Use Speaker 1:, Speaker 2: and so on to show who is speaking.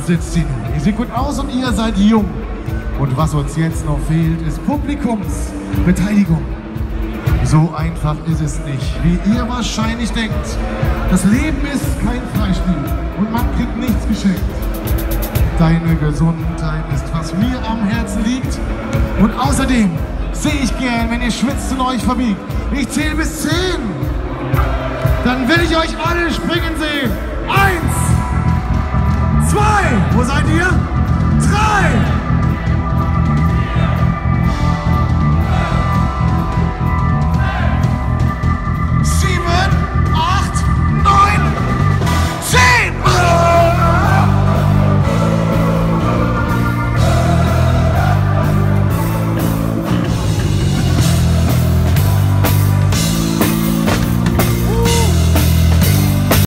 Speaker 1: sitzt sie. Ihr seht gut aus und ihr seid jung. Und was uns jetzt noch fehlt, ist Publikumsbeteiligung. So einfach ist es nicht, wie ihr wahrscheinlich denkt. Das Leben ist kein Freispiel und man kriegt nichts geschenkt. Deine Gesundheit ist, was mir am Herzen liegt. Und außerdem sehe ich gern, wenn ihr schwitzt und euch verbiegt. Ich zähle bis zehn. Dann will ich euch alle springen sehen. That idea?